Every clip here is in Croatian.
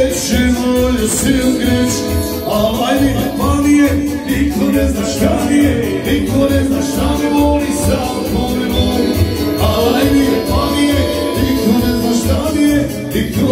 neće moju silu greć A vajdi pa nije, niko ne zna šta nije Niko ne zna šta mi voli, samo to moj voli A pa nije, niko ne zna šta nije Niko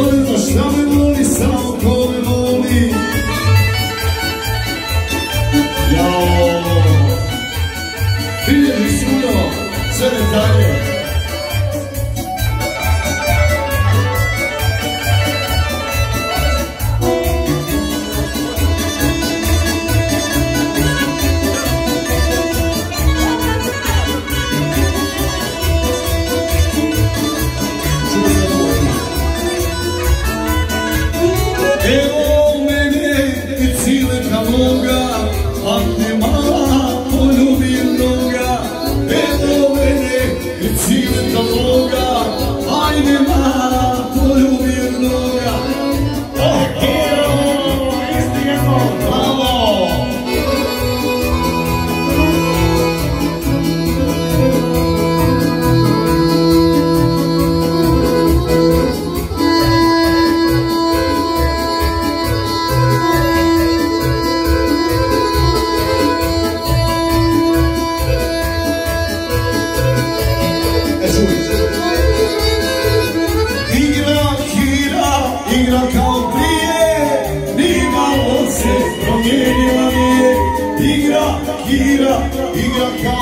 You got